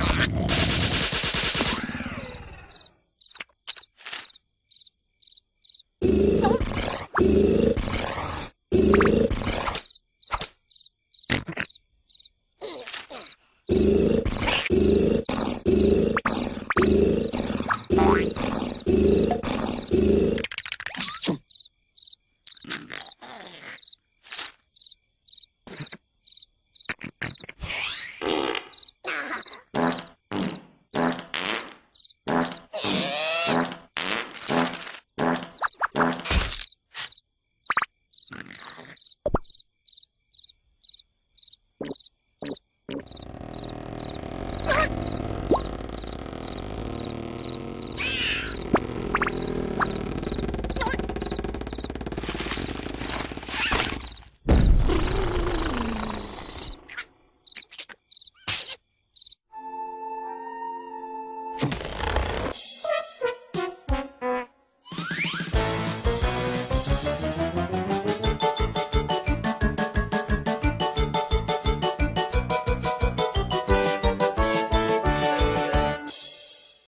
Yeah. Yeah.